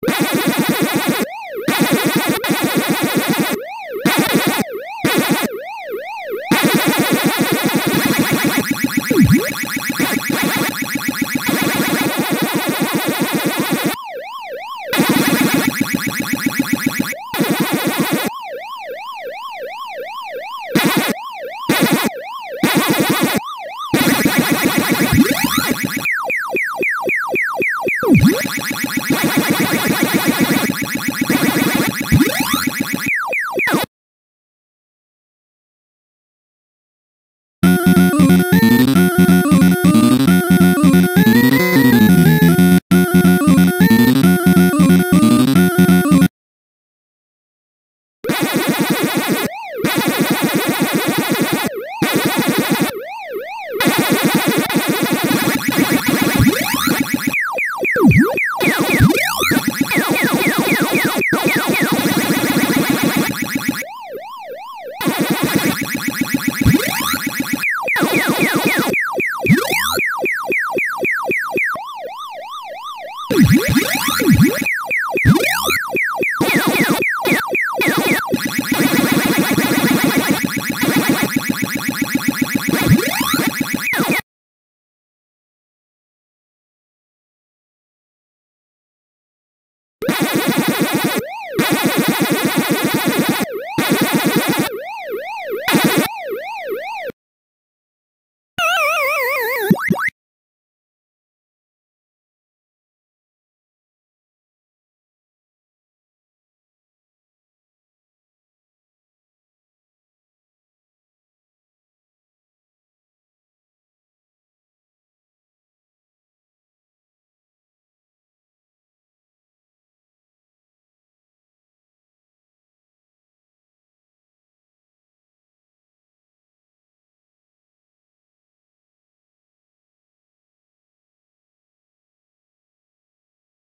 What? You